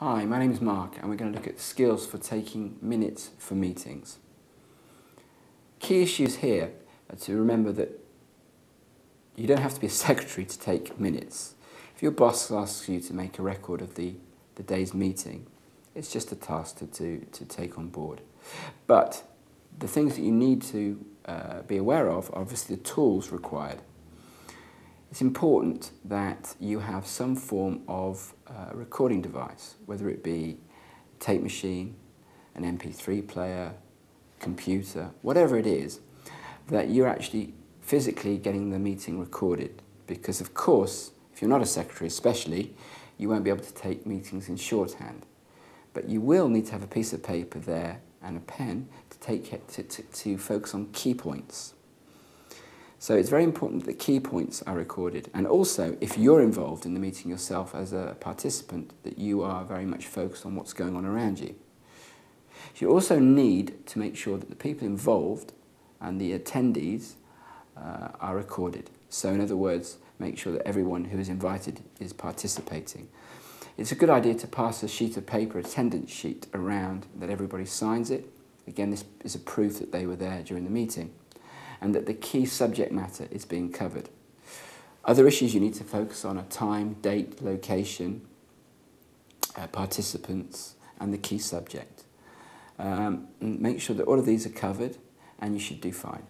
Hi, my name is Mark and we're going to look at skills for taking minutes for meetings. Key issues here are to remember that you don't have to be a secretary to take minutes. If your boss asks you to make a record of the, the day's meeting, it's just a task to, to, to take on board. But the things that you need to uh, be aware of are obviously the tools required. It's important that you have some form of uh, recording device, whether it be tape machine, an MP3 player, computer, whatever it is, that you're actually physically getting the meeting recorded. Because of course, if you're not a secretary especially, you won't be able to take meetings in shorthand. But you will need to have a piece of paper there and a pen to, take it, to, to, to focus on key points. So it's very important that key points are recorded. And also, if you're involved in the meeting yourself as a participant, that you are very much focused on what's going on around you. You also need to make sure that the people involved and the attendees uh, are recorded. So in other words, make sure that everyone who is invited is participating. It's a good idea to pass a sheet of paper, attendance sheet, around that everybody signs it. Again, this is a proof that they were there during the meeting and that the key subject matter is being covered. Other issues you need to focus on are time, date, location, uh, participants, and the key subject. Um, make sure that all of these are covered, and you should do fine.